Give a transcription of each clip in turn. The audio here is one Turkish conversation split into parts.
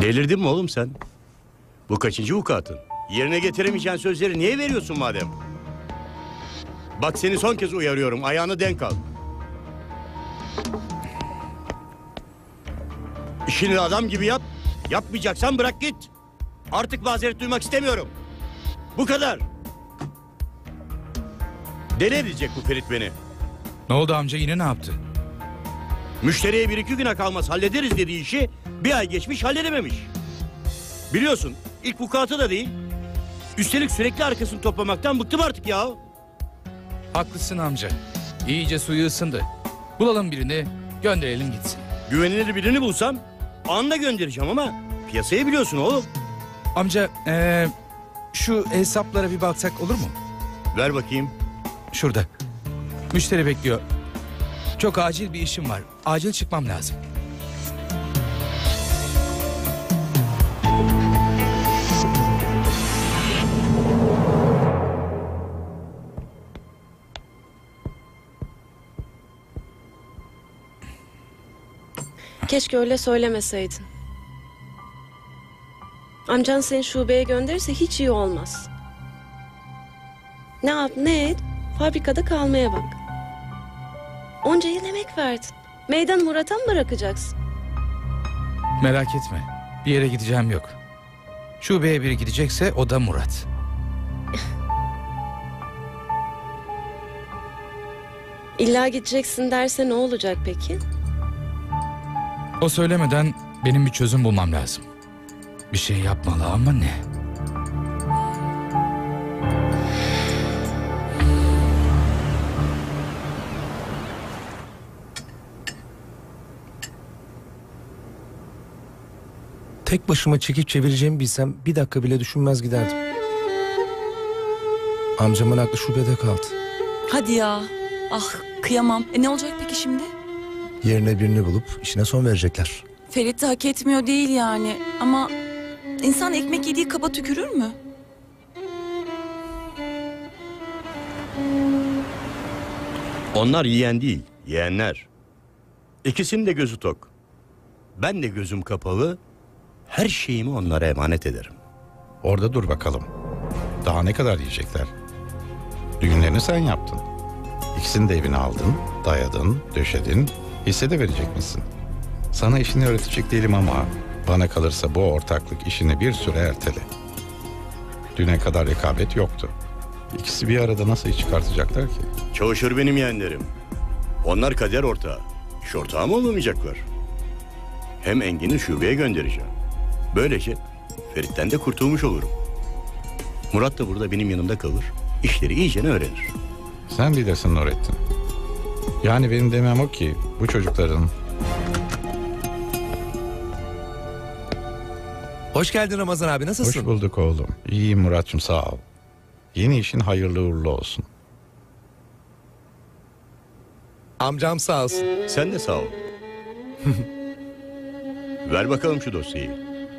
Delirdin mi oğlum sen? Bu kaçıncı vukuatın? Yerine getiremeyeceğin sözleri niye veriyorsun madem? Bak seni son kez uyarıyorum. Ayağını denk al. İşini adam gibi yap. Yapmayacaksan bırak git. Artık mazeret duymak istemiyorum. Bu kadar. Deli edecek bu Ferit beni. Ne oldu amca yine ne yaptı? Müşteriye bir iki güne kalmaz hallederiz dediği işi bir ay geçmiş halledememiş. Biliyorsun ilk vukuatı da değil. Üstelik sürekli arkasını toplamaktan bıktım artık ya. Haklısın amca. İyice suyu ısındı. Bulalım birini gönderelim gitsin. Güvenilir birini bulsam anında göndereceğim ama piyasayı biliyorsun oğlum. Amca ee, şu hesaplara bir baksak olur mu? Ver bakayım. Şurada. Müşteri bekliyor. Çok acil bir işim var. Acil çıkmam lazım. Keşke öyle söylemeseydin. Amcan seni şubeye gönderirse hiç iyi olmaz. Ne yap ne et, fabrikada kalmaya bak. Onca yıl emek verdin. Meydan Murat'a mı bırakacaksın? Merak etme. Bir yere gideceğim yok. Şubeye biri gidecekse o da Murat. İlla gideceksin derse ne olacak peki? O söylemeden benim bir çözüm bulmam lazım. Bir şey yapmalı ama ne? Tek başıma çekip çevireceğimi bilsem bir dakika bile düşünmez giderdim. Amcamın aklı şubede kaldı. Hadi ya. Ah kıyamam. E ne olacak peki şimdi? Yerine birini bulup işine son verecekler. Ferit de hak etmiyor değil yani. Ama insan ekmek yediği kaba tükürür mü? Onlar yiyen değil, yeğenler. İkisinin de gözü tok. Ben de gözüm kapalı, her şeyimi onlara emanet ederim. Orada dur bakalım. Daha ne kadar yiyecekler? Düğünlerini sen yaptın. İkisini de evine aldın, dayadın, döşedin. Hisse de verecek misin? Sana işini öğretecek değilim ama bana kalırsa bu ortaklık işini bir süre ertele. Düne kadar rekabet yoktu. İkisi bir arada nasıl iş çıkartacaklar ki? Çavuşur benim yeğenlerim. Onlar kader ortağı. İş ortağı mı olamayacaklar? Hem Engin'i şubeye göndereceğim. Böylece Ferit'ten de kurtulmuş olurum. Murat da burada benim yanımda kalır. İşleri iyicene öğrenir. Sen bilirsin Nurettin. Yani benim demem o ki bu çocukların Hoş geldin Ramazan abi nasılsın? Hoş bulduk oğlum. İyiyim Muratçım sağ ol. Yeni işin hayırlı uğurlu olsun. Amcam sağ olsun. Sen de sağ ol. Ver bakalım şu dosyayı.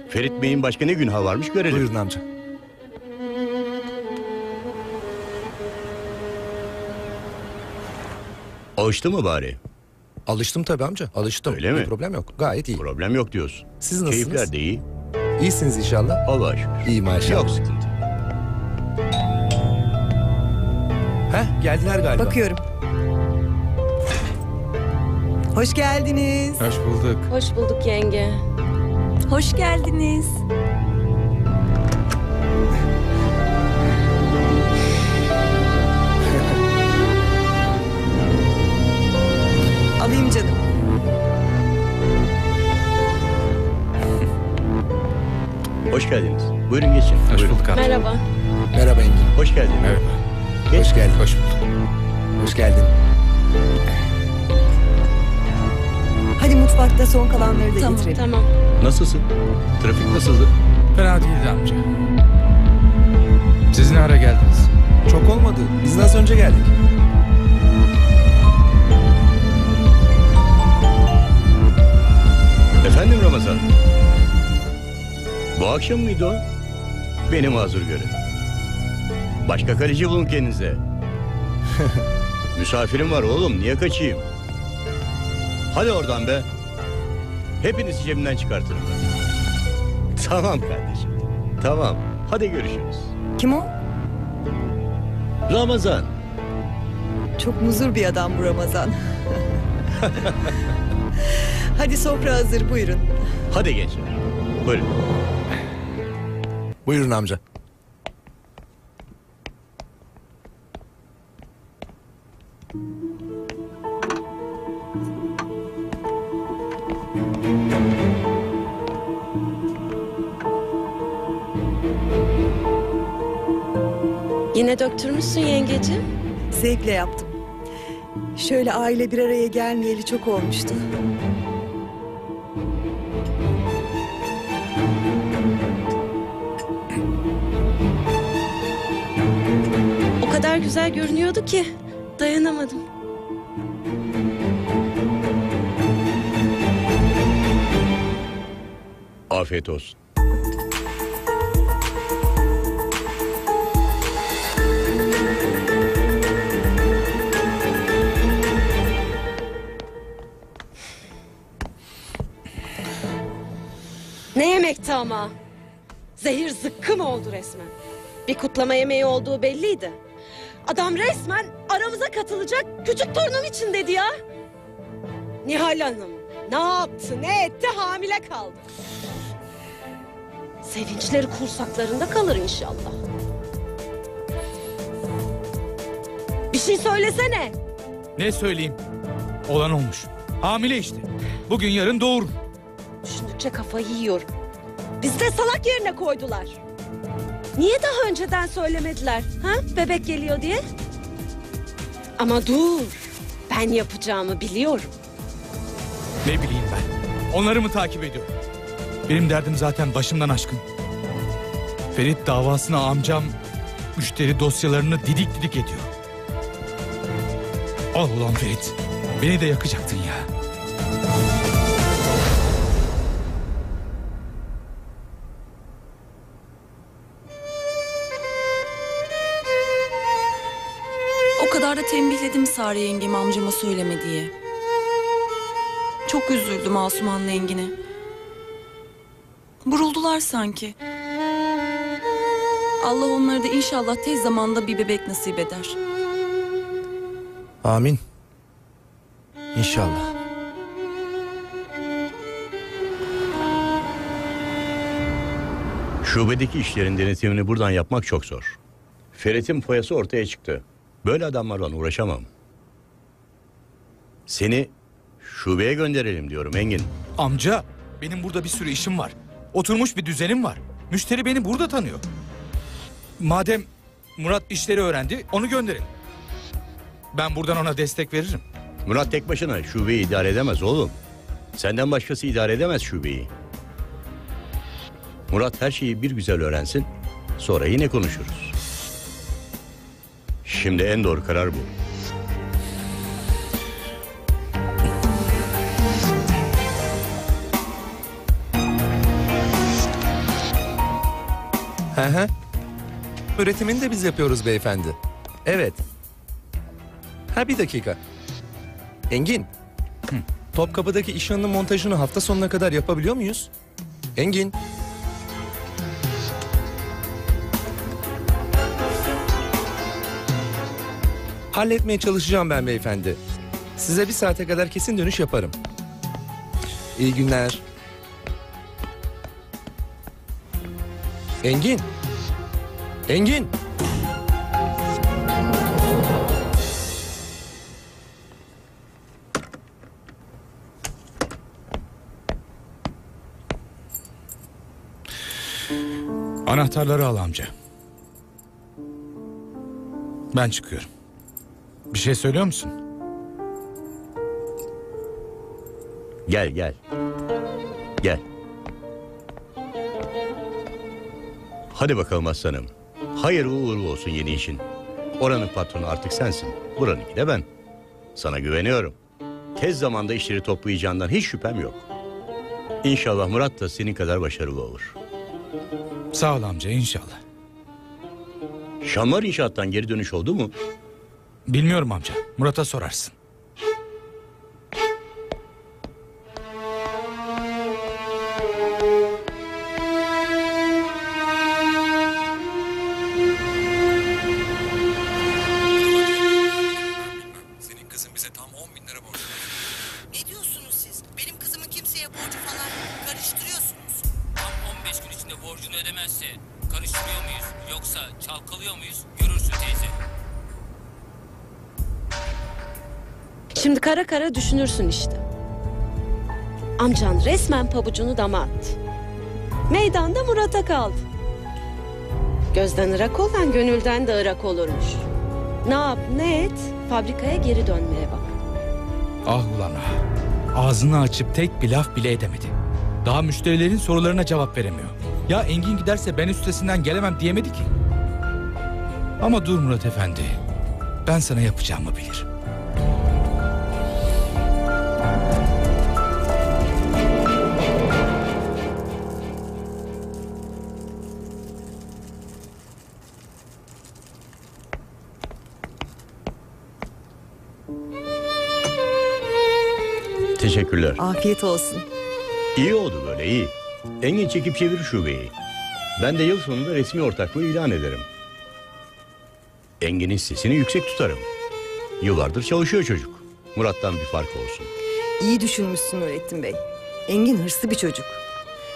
Ferit Bey'in başka ne günahı varmış görelim. Buyurun amca. Alıştı mı bari? Alıştım tabii amca alıştım. Öyle mi? Bir problem yok gayet iyi. Problem yok diyorsun. Siz nasılsınız? Keyifler de iyi. İyisiniz inşallah. Allah'a şükür. İyi maşallah. Yok sıkıntı. Heh geldiler galiba. Bakıyorum. Hoş geldiniz. Hoş bulduk. Hoş bulduk yenge. Hoş geldiniz. Alayım canım. Hoş geldiniz. Buyurun geçin. Hoş Buyurun. bulduk amca. Merhaba. Merhaba Engin. Hoş geldin. Merhaba. Hoş geldin. Hoş bulduk. Hoş geldin. Hadi mutfakta son kalanları da Tamam, getirelim. Tamam. Nasılsın? Trafik nasıldı? Fena değildi amca. Siz ne ara geldiniz? Çok olmadı. Biz nasıl önce geldik? Efendim Ramazan? Bu akşam mıydı o? Beni mazur görün. Başka kaleci bulun kendinize. Misafirim var oğlum niye kaçayım? Hadi oradan be. Hepinizi cebimden çıkartırım ben. Tamam kardeşim. Tamam. Hadi görüşürüz. Kim o? Ramazan. Çok muzur bir adam bu Ramazan. Hadi sofra hazır buyurun. Hadi gençler. Buyurun. Buyurun amca. Yine döktürmüşsün yengeciğim. Zevkle yaptım. Şöyle aile bir araya gelmeyeli çok olmuştu. Kadar güzel görünüyordu ki dayanamadım. Afiyet olsun. Ne yemekti ama? Zehir zıkkım oldu resmen. Bir kutlama yemeği olduğu belliydi. Adam resmen aramıza katılacak küçük torunum için dedi ya. Nihal Hanım ne yaptı ne etti hamile kaldı. Sevinçleri kursaklarında kalır inşallah. Bir şey söylesene. Ne söyleyeyim? Olan olmuş. Hamile işte. Bugün yarın doğurur. Düşündükçe kafayı yiyorum. Bizi de salak yerine koydular. Niye daha önceden söylemediler? Ha? Bebek geliyor diye. Ama dur. Ben yapacağımı biliyorum. Ne bileyim ben. Onları mı takip ediyor? Benim derdim zaten başımdan aşkın. Ferit davasına amcam müşteri dosyalarını didik didik ediyor. Al ulan Ferit. Beni de yakacaktın ya. Tembihledim Sare yengemi amcama söyleme diye. Çok üzüldü Masuman'la Engin'e. Buruldular sanki. Allah onlara da inşallah tez zamanda bir bebek nasip eder. Amin. İnşallah. Şubedeki işlerin denetimini buradan yapmak çok zor. Ferit'in foyası ortaya çıktı. Böyle adamlarla uğraşamam. Seni şubeye gönderelim diyorum Engin. Amca benim burada bir sürü işim var. Oturmuş bir düzenim var. Müşteri beni burada tanıyor. Madem Murat işleri öğrendi onu gönderelim. Ben buradan ona destek veririm. Murat tek başına şubeyi idare edemez oğlum. Senden başkası idare edemez şubeyi. Murat her şeyi bir güzel öğrensin. Sonra yine konuşuruz. Şimdi en doğru karar bu. Hı hı. Üretimini de biz yapıyoruz beyefendi. Evet. Ha bir dakika. Engin. Topkapı'daki işhanın montajını hafta sonuna kadar yapabiliyor muyuz? Engin. Halletmeye çalışacağım ben beyefendi. Size bir saate kadar kesin dönüş yaparım. İyi günler. Engin. Engin. Anahtarları al amca. Ben çıkıyorum. Bir şey söylüyor musun? Gel gel. Gel. Hadi bakalım aslanım. Hayır uğurlu olsun yeni işin. Oranın patronu artık sensin. Buranınki de ben. Sana güveniyorum. Tez zamanda işleri toplayacağından hiç şüphem yok. İnşallah Murat da senin kadar başarılı olur. Sağ ol amca inşallah. Şamlar inşaattan geri dönüş oldu mu? Bilmiyorum amca. Murat'a sorarsın. Kara kara düşünürsün işte. Amcan resmen pabucunu dama attı. Meydanda Murat'a kaldı. Gözden ırak olan gönülden de ırak olurmuş. Ne yap ne et fabrikaya geri dönmeye bak. Ah ulan ah. Ağzını açıp tek bir laf bile edemedi. Daha müşterilerin sorularına cevap veremiyor. Ya Engin giderse ben üstesinden gelemem diyemedi ki. Ama dur Murat Efendi. Ben sana yapacağımı bilirim. Teşekkürler. Afiyet olsun. İyi oldu böyle iyi. Engin çekip çevir şubeyi. Ben de yıl sonunda resmi ortaklığı ilan ederim. Engin'in sesini yüksek tutarım. Yıllardır çalışıyor çocuk. Murat'tan bir fark olsun. İyi düşünmüşsün Nurettin Bey. Engin hırslı bir çocuk.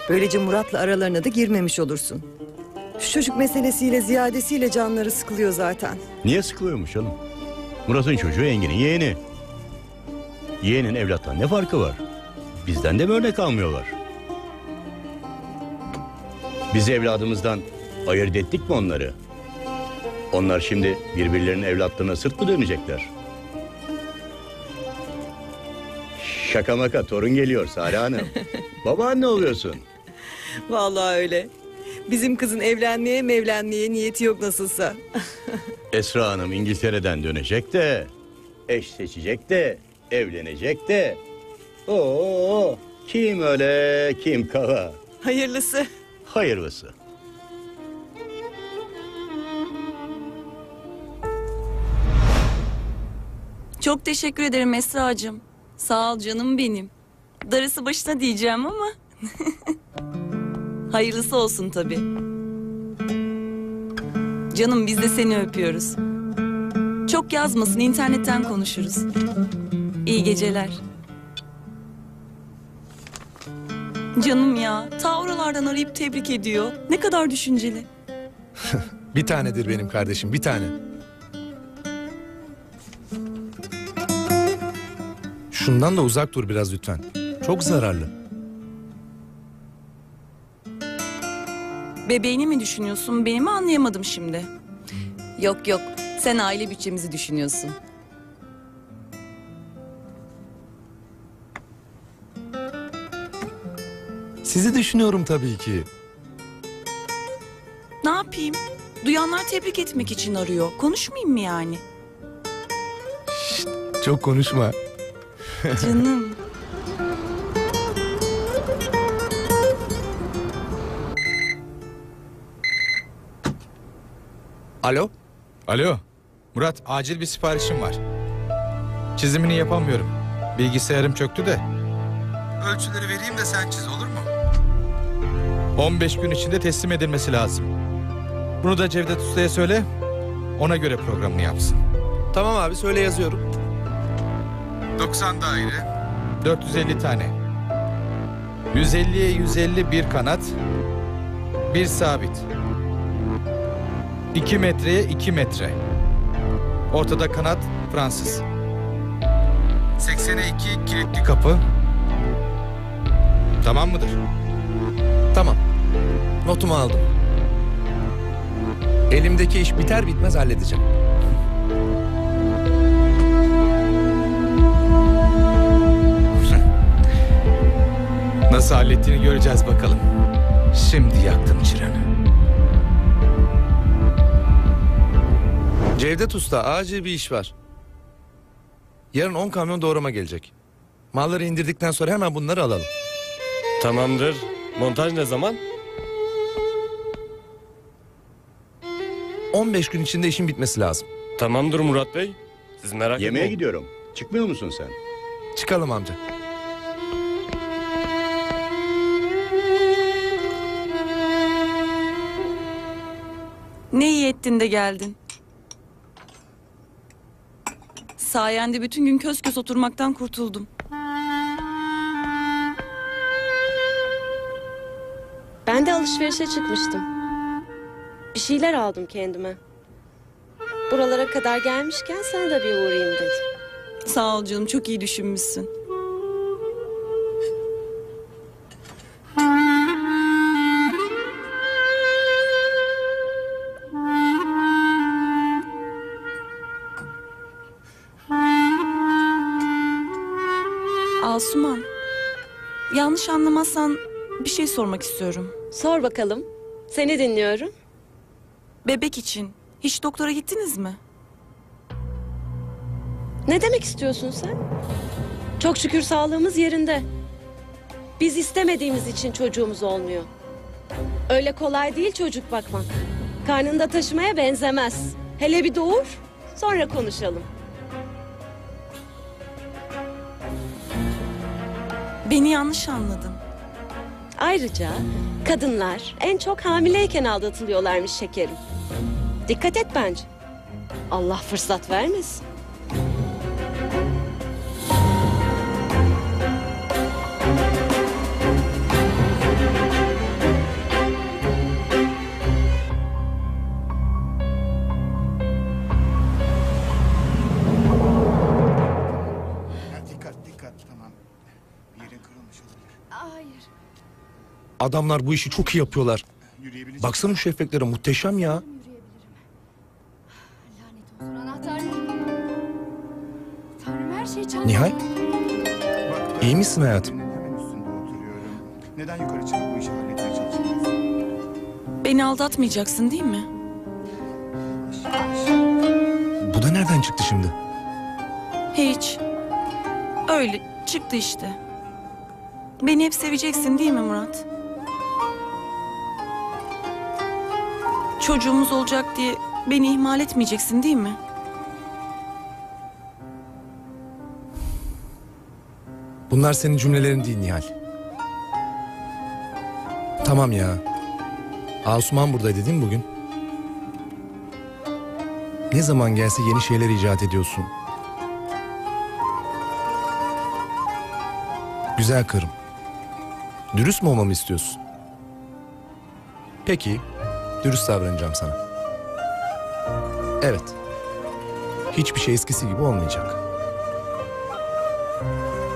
Böylece Murat'la aralarına da girmemiş olursun. Şu çocuk meselesiyle ziyadesiyle canları sıkılıyor zaten. Niye sıkılıyormuş hanım? Murat'ın çocuğu Engin'in yeğeni. Yeğenin evlattan ne farkı var? Bizden de mi örnek almıyorlar? Biz evladımızdan ayırt ettik mi onları? Onlar şimdi birbirlerinin evlatlarına sırt mı dönecekler? Şaka maka torun geliyor Sare Hanım. Babaanne oluyorsun. Vallahi öyle. Bizim kızın evlenmeye mevlenmeye niyeti yok nasılsa. Esra Hanım İngiltere'den dönecek de, eş seçecek de, evlenecek de. Oo, kim öyle, kim kala. Hayırlısı. Hayırlısı. Çok teşekkür ederim Esra'cığım. Sağ ol canım benim. Darısı başına diyeceğim ama. Hayırlısı olsun tabii. Canım biz de seni öpüyoruz. Çok yazmasın internetten konuşuruz. İyi geceler. Canım ya ta oralardan arayıp tebrik ediyor. Ne kadar düşünceli. Bir tanedir benim kardeşim bir tane. Şundan da uzak dur biraz lütfen. Çok zararlı. Bebeğini mi düşünüyorsun beni mi anlayamadım şimdi. Yok yok sen aile bütçemizi düşünüyorsun. Sizi düşünüyorum tabii ki. Ne yapayım? Duyanlar tebrik etmek için arıyor. Konuşmayayım mı yani? Çok konuşma. Canım. Alo? Alo. Murat acil bir siparişim var. Çizimini yapamıyorum. Bilgisayarım çöktü de. Ölçüleri vereyim de sen çiz? 15 gün içinde teslim edilmesi lazım. Bunu da Cevdet Usta'ya söyle. Ona göre programını yapsın. Tamam abi söyle yazıyorum. 90 daire. 450 tane. 150'ye 150 bir kanat. Bir sabit. 2 metreye 2 metre. Ortada kanat Fransız. 80'e 2 kilitli kapı. Tamam mıdır? Tamam. Notumu aldım. Elimdeki iş biter bitmez halledeceğim. Nasıl hallettiğini göreceğiz bakalım. Şimdi yaktım çıranı. Cevdet Usta acil bir iş var. Yarın 10 kamyon doğrama gelecek. Malları indirdikten sonra hemen bunları alalım. Tamamdır. Montaj ne zaman? 15 gün içinde işin bitmesi lazım. Tamamdır Murat Bey. Siz merak Yemeğe etmeyin. gidiyorum. Çıkmıyor musun sen? Çıkalım amca. Ne iyi ettin de geldin. Sayende bütün gün köz köz oturmaktan kurtuldum. Ben de alışverişe çıkmıştım. Bir şeyler aldım kendime. Buralara kadar gelmişken sana da bir uğrayayım dedim. Sağ ol canım çok iyi düşünmüşsün. Asuman, yanlış anlamazsan bir şey sormak istiyorum. Sor bakalım. Seni dinliyorum. Bebek için hiç doktora gittiniz mi? Ne demek istiyorsun sen? Çok şükür sağlığımız yerinde. Biz istemediğimiz için çocuğumuz olmuyor. Öyle kolay değil çocuk bakmak. Karnında taşımaya benzemez. Hele bir doğur, sonra konuşalım. Beni yanlış anladın. Ayrıca kadınlar en çok hamileyken aldatılıyorlarmış şekerim. Dikkat et bence. Allah fırsat vermesin. Ha, dikkat dikkat tamam. Bir yerin kırılmış olabilir. Adamlar bu işi çok iyi yapıyorlar. Baksana şu efektlere muhteşem ya. Nihal iyi misin hayatım? Neden yukarı çıkıp bu işi halletmeye çalışmıyorsun? Beni aldatmayacaksın değil mi? Bu da nereden çıktı şimdi? Hiç. Öyle çıktı işte. Beni hep seveceksin değil mi Murat? Çocuğumuz olacak diye beni ihmal etmeyeceksin değil mi? Bunlar senin cümlelerin değil Nihal. Tamam ya. Asuman buradaydı değil mi bugün? Ne zaman gelse yeni şeyler icat ediyorsun. Güzel karım. Dürüst mü olmamı istiyorsun? Peki, dürüst davranacağım sana. Evet. Hiçbir şey eskisi gibi olmayacak.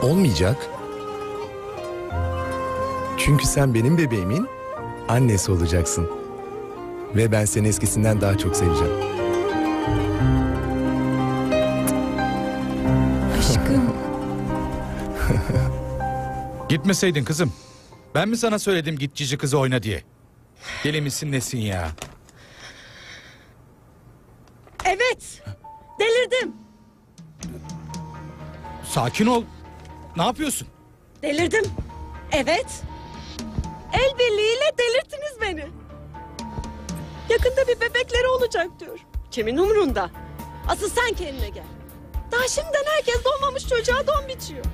Olmayacak. Çünkü sen benim bebeğimin annesi olacaksın. Ve ben seni eskisinden daha çok seveceğim. Aşkım. Gitmeseydin kızım. Ben mi sana söyledim git cici kızı oyna diye? Deli misin nesin ya? Evet, delirdim. Sakin ol. Ne yapıyorsun? Delirdim. Evet. El birliğiyle delirttiniz beni. Yakında bir bebekleri olacak diyor. Kimin umurunda? Asıl sen kendine gel. Daha şimdiden herkes doğmamış çocuğa don biçiyor.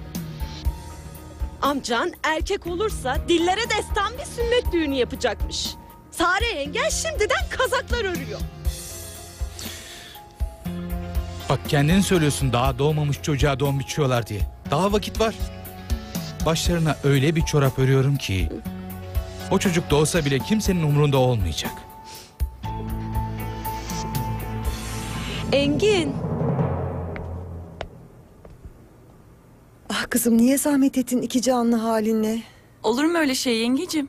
Amcan erkek olursa dillere destan bir sünnet düğünü yapacakmış. Sare yenge şimdiden kazaklar örüyor. Bak kendin söylüyorsun daha doğmamış çocuğa don biçiyorlar diye. Daha vakit var. Başlarına öyle bir çorap örüyorum ki... ...o çocuk doğsa bile kimsenin umurunda olmayacak. Engin. Ah kızım niye zahmet ettin iki canlı halinle? Olur mu öyle şey yengecim?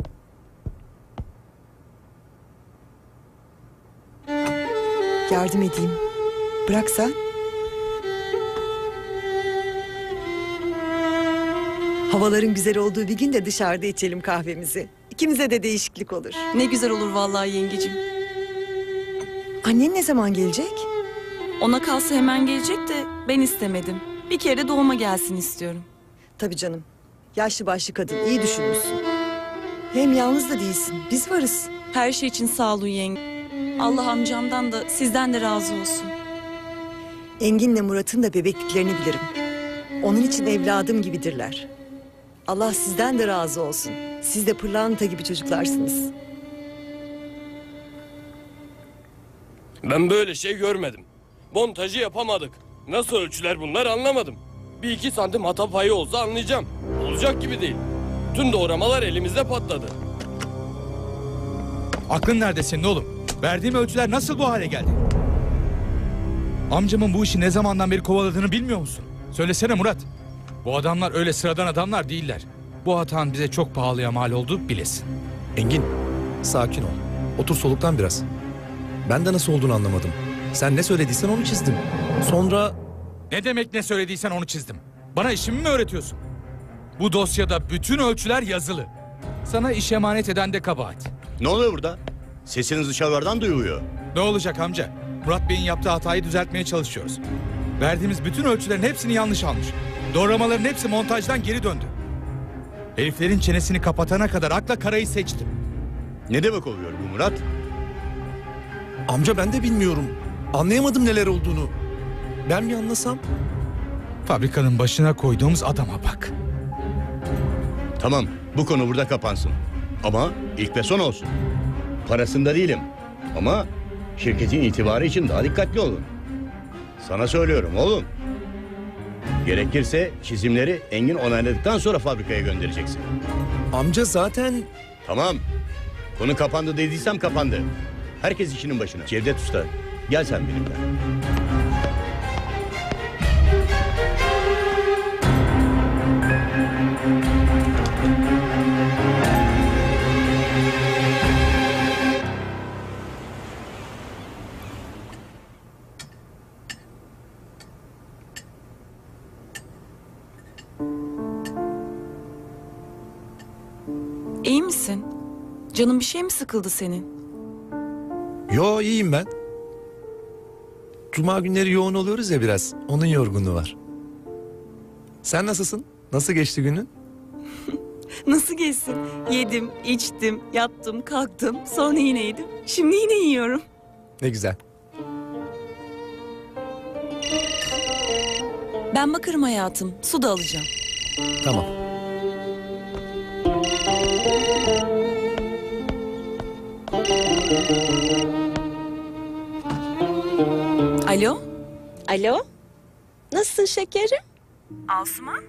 Yardım edeyim. Bırak sen. Havaların güzel olduğu bir gün de dışarıda içelim kahvemizi. İkimize de değişiklik olur. Ne güzel olur vallahi yengecim. Annen ne zaman gelecek? Ona kalsa hemen gelecek de ben istemedim. Bir kere doğuma gelsin istiyorum. Tabii canım. Yaşlı başlı kadın iyi düşünmüşsün. Hem yalnız da değilsin. Biz varız. Her şey için sağ olun yenge. Allah amcamdan da sizden de razı olsun. Engin'le Murat'ın da bebekliklerini bilirim. Onun için evladım gibidirler. Allah sizden de razı olsun. Siz de pırlanta gibi çocuklarsınız. Ben böyle şey görmedim. Montajı yapamadık. Nasıl ölçüler bunlar anlamadım. Bir iki santim hata payı olsa anlayacağım. Olacak gibi değil. Tüm doğramalar elimizde patladı. Aklın nerede senin oğlum? Verdiğim ölçüler nasıl bu hale geldi? Amcamın bu işi ne zamandan beri kovaladığını bilmiyor musun? Söylesene Murat. Bu adamlar öyle sıradan adamlar değiller. Bu hatan bize çok pahalıya mal oldu bilesin. Engin, sakin ol. Otur soluktan biraz. Ben de nasıl olduğunu anlamadım. Sen ne söylediysen onu çizdim. Sonra Ne demek ne söylediysen onu çizdim. Bana işimi mi öğretiyorsun? Bu dosyada bütün ölçüler yazılı. Sana iş emanet eden de kabahat. Ne oluyor burada? Sesiniz dışarılardan duyuluyor. Ne olacak amca? Murat Bey'in yaptığı hatayı düzeltmeye çalışıyoruz. Verdiğimiz bütün ölçülerin hepsini yanlış almış. Doğramaların hepsi montajdan geri döndü. Heriflerin çenesini kapatana kadar akla karayı seçtim. Ne demek oluyor bu Murat? amca ben de bilmiyorum. Anlayamadım neler olduğunu. Ben bir anlasam. Fabrikanın başına koyduğumuz adama bak. Tamam bu konu burada kapansın. Ama ilk ve son olsun. Parasında değilim. Ama şirketin itibarı için daha dikkatli olun. Sana söylüyorum oğlum. Gerekirse çizimleri Engin onayladıktan sonra fabrikaya göndereceksin. Amca zaten Tamam. Konu kapandı dediysem kapandı. Herkes işinin başına. Cevdet Usta gel sen benimle. Canın bir şey mi sıkıldı senin? Yo iyiyim ben. Cuma günleri yoğun oluyoruz ya biraz. Onun yorgunluğu var. Sen nasılsın? Nasıl geçti günün? Nasıl geçsin? Yedim, içtim, yattım, kalktım. Sonra yine yedim. Şimdi yine yiyorum. Ne güzel. Ben bakarım hayatım. Su da alacağım. Tamam. Alo? Alo? Nasılsın şekerim? Asuman?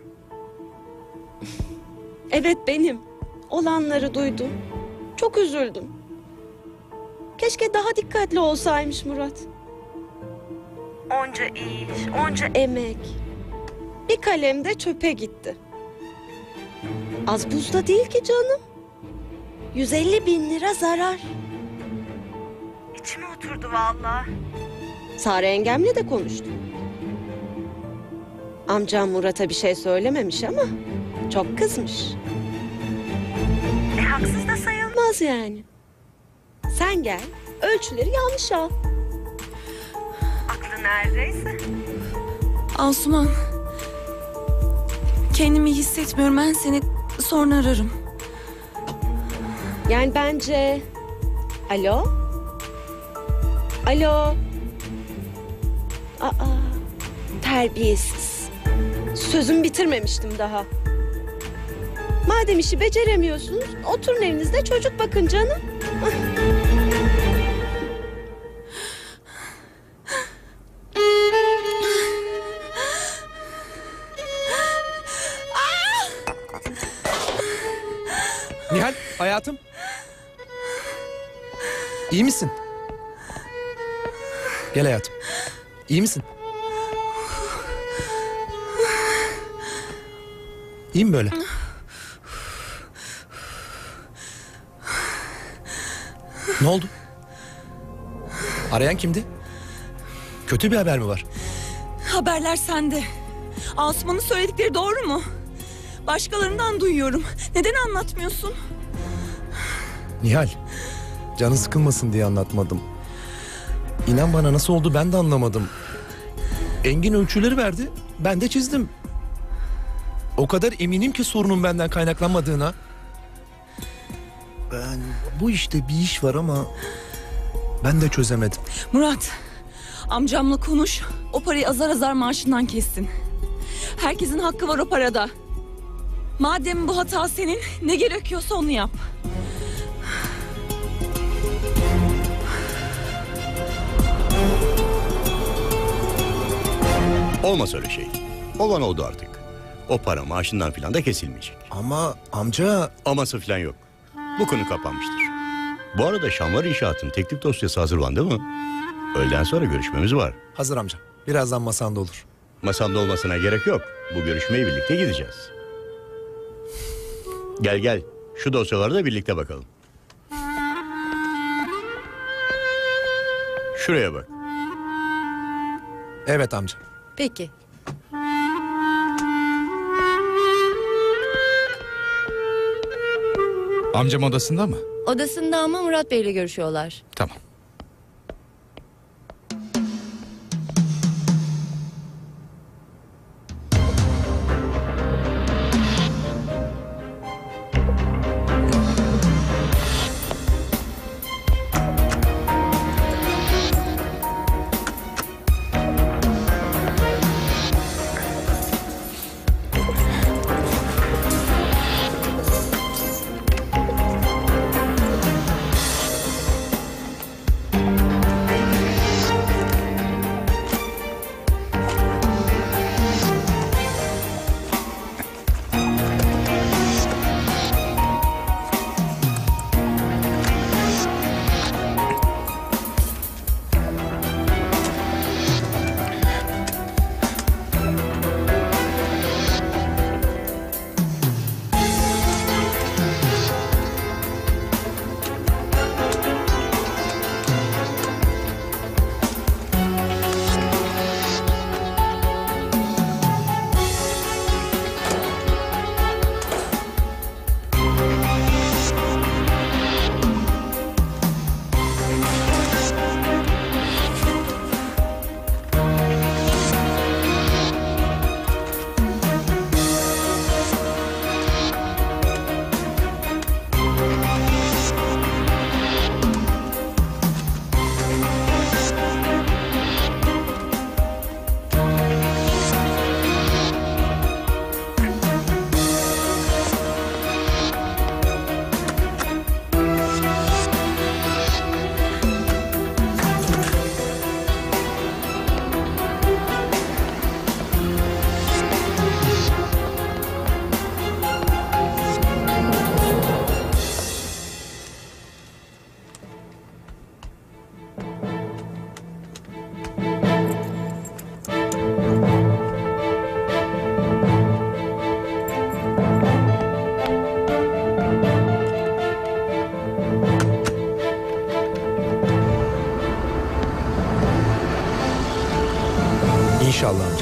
Evet benim. Olanları duydum. Çok üzüldüm. Keşke daha dikkatli olsaymış Murat. Onca iş, onca emek. Bir kalem de çöpe gitti. Az buzda değil ki canım. 150 bin lira zarar. İçime oturdu vallahi. Sare yengemle de konuştum. Amcam Murat'a bir şey söylememiş ama çok kızmış. E, haksız da sayılmaz yani. Sen gel, ölçüleri yanlış al. Aklı neredeyse. Asuman. Kendimi hissetmiyorum. Ben seni sonra ararım. Yani bence... Alo? Alo? Aa, terbiyesiz. Sözümü bitirmemiştim daha. Madem işi beceremiyorsunuz, oturun evinizde çocuk bakın canım. Nihal hayatım. İyi misin? Gel hayatım. İyi misin? İyi mi böyle? Ne oldu? Arayan kimdi? Kötü bir haber mi var? Haberler sende. Asuman'ın söyledikleri doğru mu? Başkalarından duyuyorum. Neden anlatmıyorsun? Nihal, canı sıkılmasın diye anlatmadım. İnan bana nasıl oldu ben de anlamadım. Engin ölçüleri verdi, ben de çizdim. O kadar eminim ki sorunun benden kaynaklanmadığına. Ben bu işte bir iş var ama ben de çözemedim. Murat, amcamla konuş. O parayı azar azar maaşından kessin. Herkesin hakkı var o parada. Madem bu hata senin, ne gerekiyorsa onu yap. Olmaz öyle şey. Olan oldu artık. O para maaşından filan da kesilmeyecek. Ama amca Aması filan yok. Bu konu kapanmıştır. Bu arada Şamvar İnşaat'ın teknik dosyası hazırlandı mı? Öğleden sonra görüşmemiz var. Hazır amca. Birazdan masanda olur. Masamda olmasına gerek yok. Bu görüşmeye birlikte gideceğiz. Gel gel. Şu dosyaları da birlikte bakalım. Şuraya bak. Evet amca. Peki. Amcam odasında mı? Odasında ama Murat Bey'le görüşüyorlar. Tamam.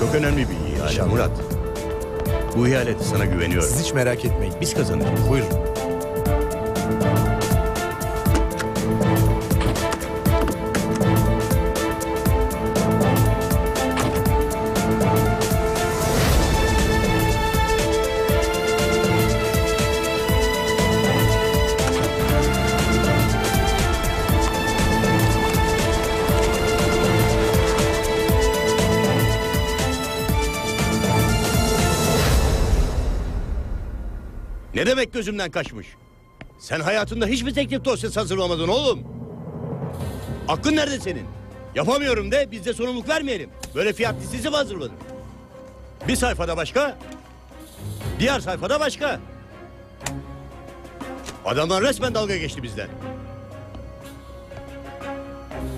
Çok önemli bir ihale İnşallah. Murat. Bu ihaleti sana güveniyorum. Siz hiç merak etmeyin. Biz kazanırız. Buyurun. Ne demek gözümden kaçmış? Sen hayatında hiçbir teklif dosyası hazırlamadın oğlum. Aklın nerede senin? Yapamıyorum de biz de sorumluluk vermeyelim. Böyle fiyat listesi mi hazırladın? Bir sayfada başka, diğer sayfada başka. Adamlar resmen dalga geçti bizden.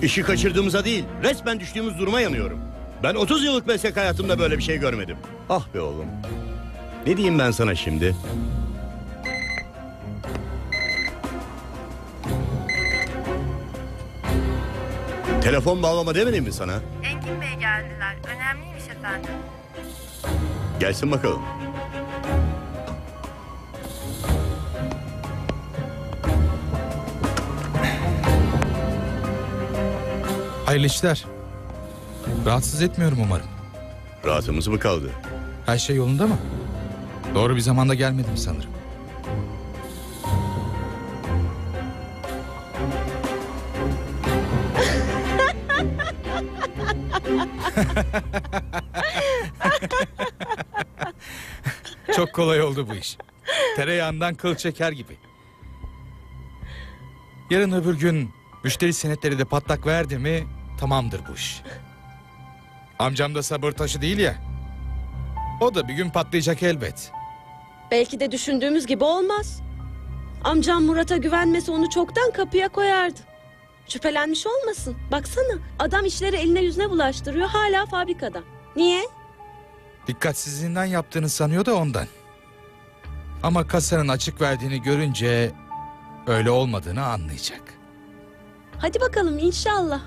İşi kaçırdığımıza değil, resmen düştüğümüz duruma yanıyorum. Ben 30 yıllık meslek hayatımda böyle bir şey görmedim. Ah be oğlum. Ne diyeyim ben sana şimdi? Telefon bağlama demedim mi sana? Engin Bey geldiler. Önemliymiş efendim. Gelsin bakalım. Hayırlı işler. Rahatsız etmiyorum umarım. Rahatımız mı kaldı? Her şey yolunda mı? Doğru bir zamanda gelmedim sanırım. Çok kolay oldu bu iş. Tereyağından kıl çeker gibi. Yarın öbür gün müşteri senetleri de patlak verdi mi tamamdır bu iş. Amcam da sabır taşı değil ya. O da bir gün patlayacak elbet. Belki de düşündüğümüz gibi olmaz. Amcam Murat'a güvenmese onu çoktan kapıya koyardı. Şüphelenmiş olmasın. Baksana adam işleri eline yüzüne bulaştırıyor hala fabrikada. Niye? Dikkatsizliğinden yaptığını sanıyor da ondan. Ama kasanın açık verdiğini görünce öyle olmadığını anlayacak. Hadi bakalım inşallah.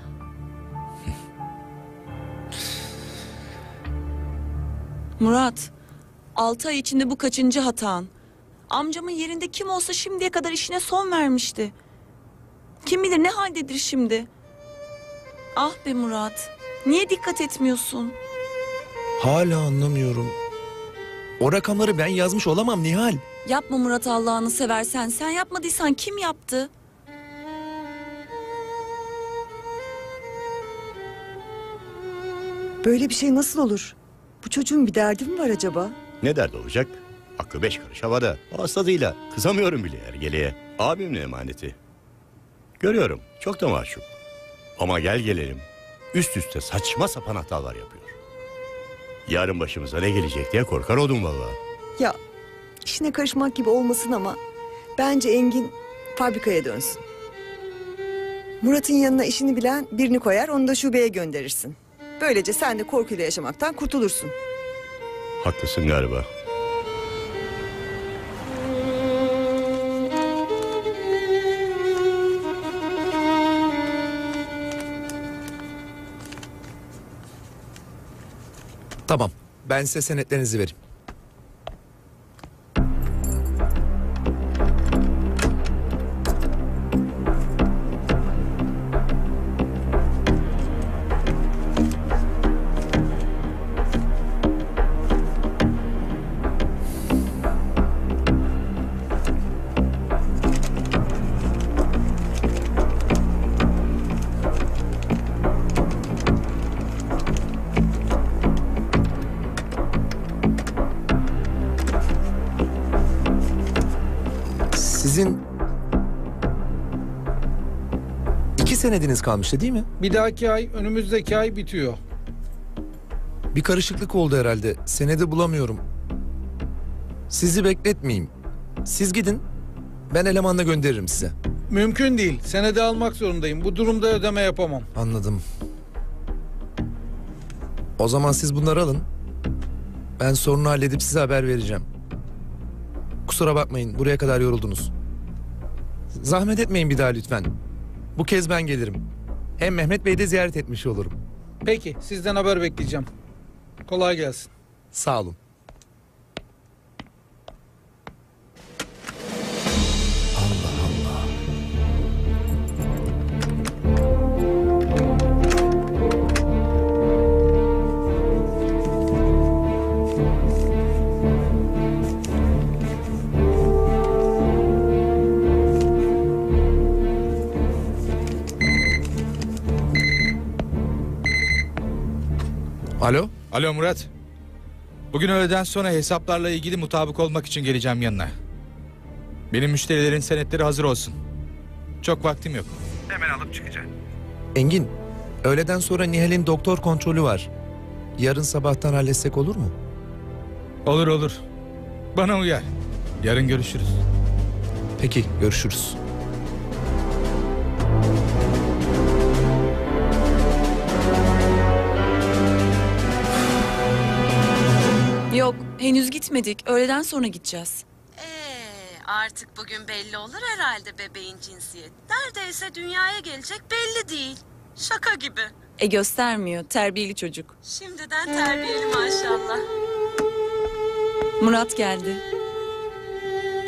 Murat, altı ay içinde bu kaçıncı hatan? Amcamın yerinde kim olsa şimdiye kadar işine son vermişti. Kim bilir ne haldedir şimdi? Ah be Murat, niye dikkat etmiyorsun? Hala anlamıyorum. O rakamları ben yazmış olamam Nihal. Yapma Murat Allah'ını seversen. Sen yapmadıysan kim yaptı? Böyle bir şey nasıl olur? Bu çocuğun bir derdi mi var acaba? Ne derdi olacak? Aklı beş karış havada. O hastalığıyla kızamıyorum bile ergeliğe. Abimin emaneti. Görüyorum çok da mahcup. Ama gel gelelim. Üst üste saçma sapan hatalar yapıyor. Yarın başımıza ne gelecek diye korkar oldum vallahi. Ya işine karışmak gibi olmasın ama bence Engin fabrikaya dönsün. Murat'ın yanına işini bilen birini koyar onu da şubeye gönderirsin. Böylece sen de korkuyla yaşamaktan kurtulursun. Haklısın galiba. Ben size senetlerinizi vereyim. Senediniz kalmıştı değil mi? Bir dahaki ay önümüzdeki ay bitiyor. Bir karışıklık oldu herhalde. Senedi bulamıyorum. Sizi bekletmeyeyim. Siz gidin. Ben elemanla gönderirim size. Mümkün değil. Senedi almak zorundayım. Bu durumda ödeme yapamam. Anladım. O zaman siz bunları alın. Ben sorunu halledip size haber vereceğim. Kusura bakmayın buraya kadar yoruldunuz. Zahmet etmeyin bir daha lütfen. Bu kez ben gelirim. Hem Mehmet Bey'i de ziyaret etmiş olurum. Peki sizden haber bekleyeceğim. Kolay gelsin. Sağ olun. Alo? Alo Murat. Bugün öğleden sonra hesaplarla ilgili mutabık olmak için geleceğim yanına. Benim müşterilerin senetleri hazır olsun. Çok vaktim yok. Hemen alıp çıkacağım. Engin, öğleden sonra Nihal'in doktor kontrolü var. Yarın sabahtan halletsek olur mu? Olur olur. Bana uyar. Yarın görüşürüz. Peki, görüşürüz. Henüz gitmedik. Öğleden sonra gideceğiz. Ee, artık bugün belli olur herhalde bebeğin cinsiyeti. Neredeyse dünyaya gelecek belli değil. Şaka gibi. E göstermiyor, terbiyeli çocuk. Şimdiden terbiyeli maşallah. Murat geldi.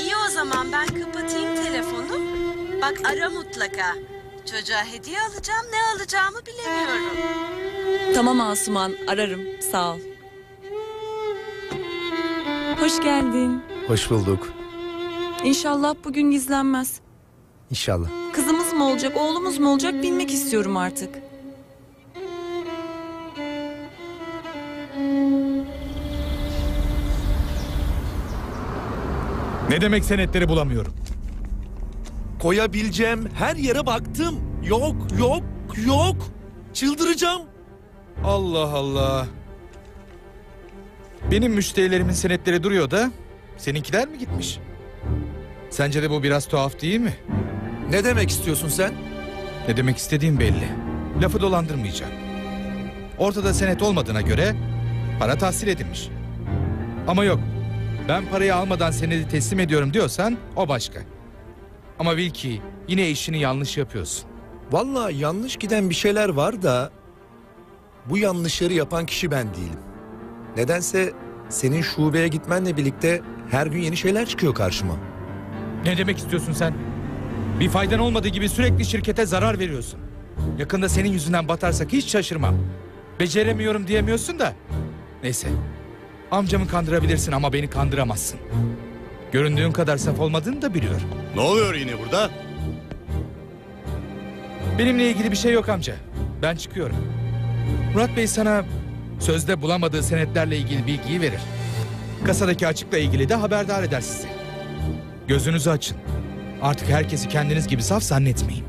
İyi o zaman ben kapatayım telefonu. Bak ara mutlaka. Çocuğa hediye alacağım ne alacağımı bilemiyorum. Tamam Asuman, ararım. Sağ ol. Hoş geldin. Hoş bulduk. İnşallah bugün gizlenmez. İnşallah. Kızımız mı olacak, oğlumuz mu olacak bilmek istiyorum artık. Ne demek senetleri bulamıyorum? Koyabileceğim her yere baktım. Yok, yok, yok. Çıldıracağım. Allah Allah. Benim müşterilerimin senetleri duruyor da seninkiler mi gitmiş? Sence de bu biraz tuhaf değil mi? Ne demek istiyorsun sen? Ne demek istediğim belli. Lafı dolandırmayacağım. Ortada senet olmadığına göre para tahsil edilmiş. Ama yok. Ben parayı almadan senedi teslim ediyorum diyorsan o başka. Ama bil ki yine işini yanlış yapıyorsun. Vallahi yanlış giden bir şeyler var da bu yanlışları yapan kişi ben değilim. Nedense senin şubeye gitmenle birlikte her gün yeni şeyler çıkıyor karşıma. Ne demek istiyorsun sen? Bir faydan olmadığı gibi sürekli şirkete zarar veriyorsun. Yakında senin yüzünden batarsak hiç şaşırmam. Beceremiyorum diyemiyorsun da. Neyse. Amcamı kandırabilirsin ama beni kandıramazsın. Göründüğün kadar saf olmadığını da biliyor. Ne oluyor yine burada? Benimle ilgili bir şey yok amca. Ben çıkıyorum. Murat Bey sana sözde bulamadığı senetlerle ilgili bilgiyi verir. Kasadaki açıkla ilgili de haberdar eder sizi. Gözünüzü açın. Artık herkesi kendiniz gibi saf zannetmeyin.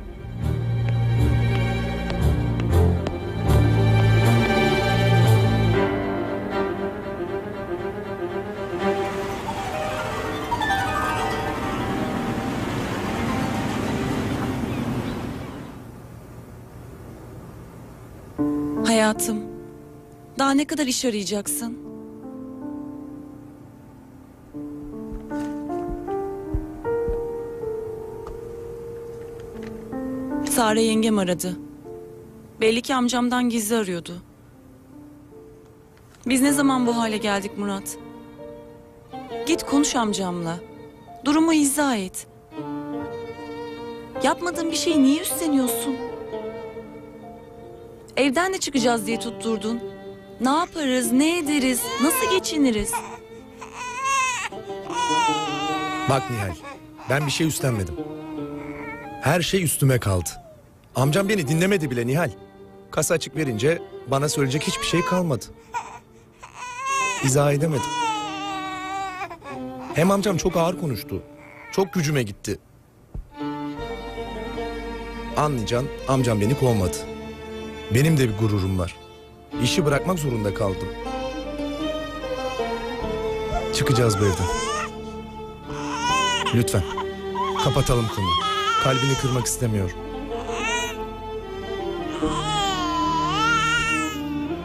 Hayatım, daha ne kadar iş arayacaksın? Sare yengem aradı. Belli ki amcamdan gizli arıyordu. Biz ne zaman bu hale geldik Murat? Git konuş amcamla. Durumu izah et. Yapmadığın bir şeyi niye üstleniyorsun? Evden de çıkacağız diye tutturdun. Ne yaparız, ne ederiz, nasıl geçiniriz? Bak Nihal, ben bir şey üstlenmedim. Her şey üstüme kaldı. Amcam beni dinlemedi bile Nihal. Kasa açık verince bana söyleyecek hiçbir şey kalmadı. İzah edemedim. Hem amcam çok ağır konuştu. Çok gücüme gitti. Anlayacaksın amcam beni kovmadı. Benim de bir gururum var. İşi bırakmak zorunda kaldım. Çıkacağız bu evden. Lütfen. Kapatalım konuyu. Kalbini kırmak istemiyorum.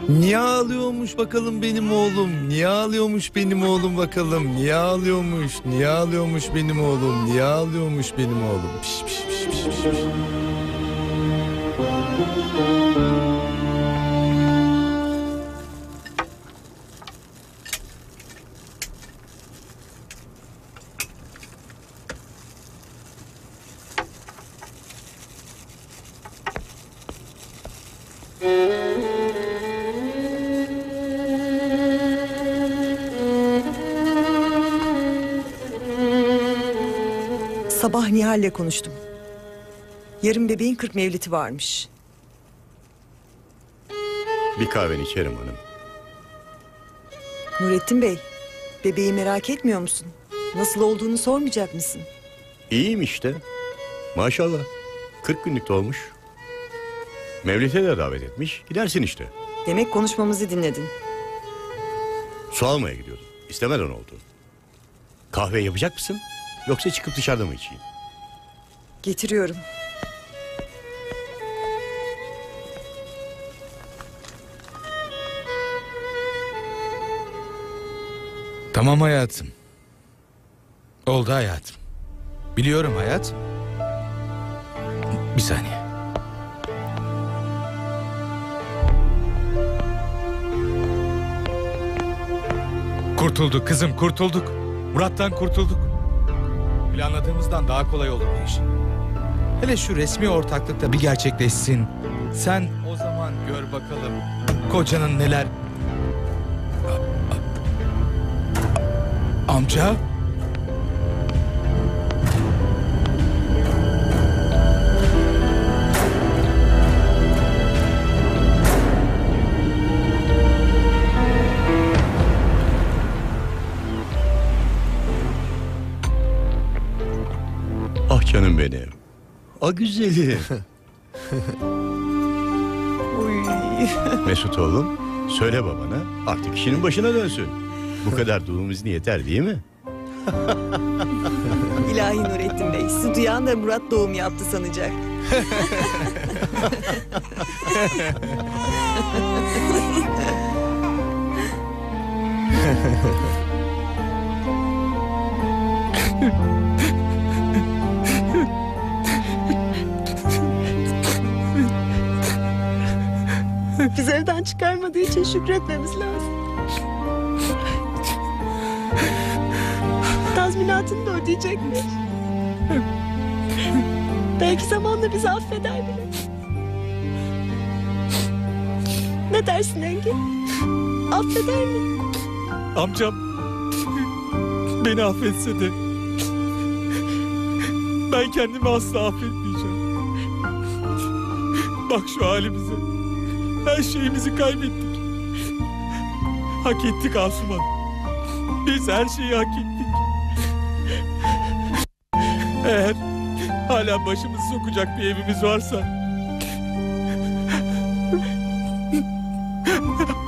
Niye ağlıyormuş bakalım benim oğlum? Niye ağlıyormuş benim oğlum bakalım? Niye ağlıyormuş? Niye ağlıyormuş benim oğlum? Niye ağlıyormuş benim oğlum? Piş piş piş piş piş. Nihal'le konuştum. Yarın bebeğin 40 mevliti varmış. Bir kahveni içerim hanım. Nurettin Bey, bebeği merak etmiyor musun? Nasıl olduğunu sormayacak mısın? İyiyim işte. Maşallah. 40 günlük doğmuş. Mevlüt'e de davet etmiş. Gidersin işte. Demek konuşmamızı dinledin. Su almaya gidiyordum. İstemeden oldu. Kahve yapacak mısın? Yoksa çıkıp dışarıda mı içeyim? Getiriyorum. Tamam hayatım. Oldu hayatım. Biliyorum hayat. Bir saniye. Kurtulduk kızım kurtulduk. Murat'tan kurtulduk. Planladığımızdan daha kolay oldu bu iş. Hele şu resmi ortaklıkta bir gerçekleşsin. Sen o zaman gör bakalım kocanın neler... Amca? Ah canım benim. Ah güzelim. Mesut oğlum söyle babana artık işinin başına dönsün. Bu kadar doğum izni yeter değil mi? İlahi İlahi Nurettin Bey. Sizi duyan da Murat doğum yaptı sanacak. Biz evden çıkarmadığı için şükretmemiz lazım. Tazminatını da ödeyecekmiş. Belki zamanla bizi affeder bile. Ne dersin Engin? Affeder mi? Amcam beni affetse de ben kendimi asla affetmeyeceğim. Bak şu halimize. Her şeyimizi kaybettik. Hak ettik Asuman. Biz her şeyi hak ettik. Eğer hala başımızı sokacak bir evimiz varsa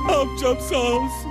amcam sağ olsun.